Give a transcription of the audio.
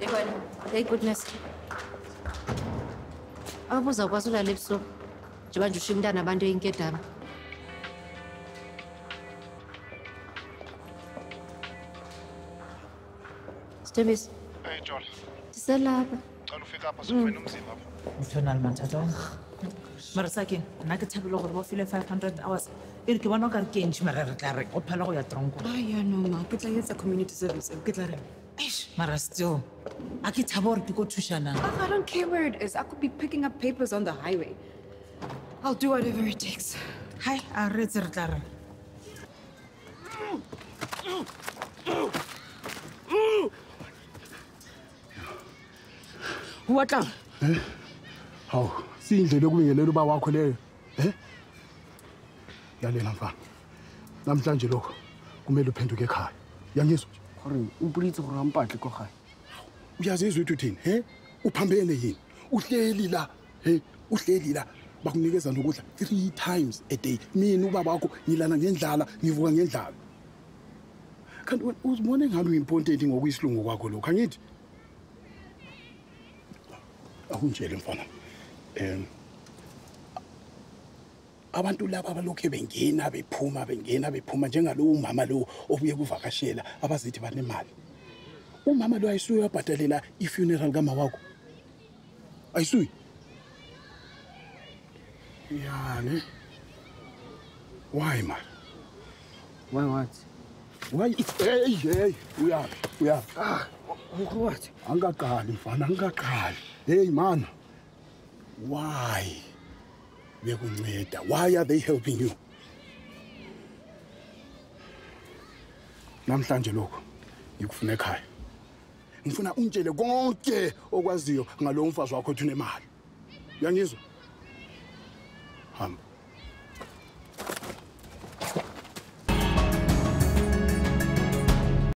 wena thank goodness. Awubuza ukwazi ulala ebusuku njengoba nje ushiye umntana abantu eyinkedama sithembisi Hey Jola, ndiselapha cala ufika apha sokuvena umzimba apha. motshwanale mathata mara sa nna ke thabile gore ba file five hundred hours. E re ke bona o ka re ke ntšhi mara re tla re o phela go ya tronko noma ke tla etsa community service ke tla re mara still a ke tshaba gore ke ko thušanang Oh, I don't care where it is. I could be picking up papers on the highway. I'll do whatever it takes. hai a re etse re tla re. What hawu siyindlela yokubingelela uba wakho leyo um yalela mfana. Namhlanje lokho kumele uphenduke ekhaya. Yangizwa nje gore o mpoditse gore ampatle ko gae. Uyazizwa ukuthi uthini he? Uphambene yini uhleli la he? Uhleli la. Bakunikeza nokudla three times a day. Mina ubaba wakho ngilana ngendlala ngivuka ngendlala. Kanti wena uzibone ngalo uimportant ngokuyisilungu kwakho lokhu angithi? Akunjele mfana. Um abantu laba abalokhu bengena bephuma bengena bephuma njengalowo umama lo obuye kuvakashela abazithi banemali. Umama lo ayisuye wabhadalela i-funeral kama wakho ayisuye yani why man why what? Why hey hey uyaphi uyaphi ah what? Angaqali mfana angaqali. Hey man why? Bekunceda. Why are they helping you? Namhlanje lokho ngikufuna ekhaya. Ngifuna untshele konke okwaziyo ngalowo mfazi wakho othi unemali uyangizwa? Hamba.